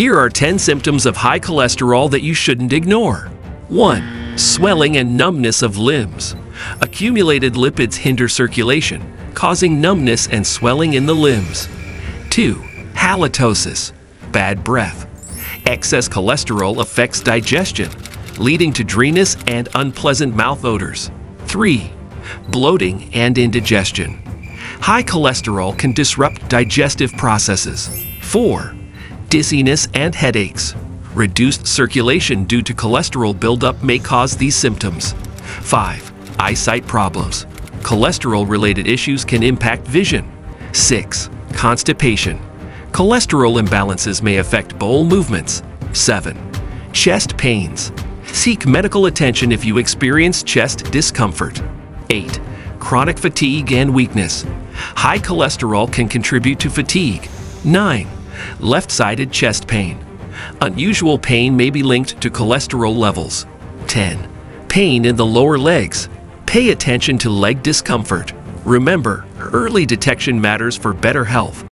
Here are 10 symptoms of high cholesterol that you shouldn't ignore. 1. Swelling and numbness of limbs. Accumulated lipids hinder circulation, causing numbness and swelling in the limbs. 2. Halitosis. Bad breath. Excess cholesterol affects digestion, leading to dryness and unpleasant mouth odors. 3. Bloating and indigestion. High cholesterol can disrupt digestive processes. 4. Dizziness and headaches. Reduced circulation due to cholesterol buildup may cause these symptoms. 5. Eyesight problems. Cholesterol related issues can impact vision. 6. Constipation. Cholesterol imbalances may affect bowel movements. 7. Chest pains. Seek medical attention if you experience chest discomfort. 8. Chronic fatigue and weakness. High cholesterol can contribute to fatigue. 9. Left-sided chest pain. Unusual pain may be linked to cholesterol levels. 10. Pain in the lower legs. Pay attention to leg discomfort. Remember, early detection matters for better health.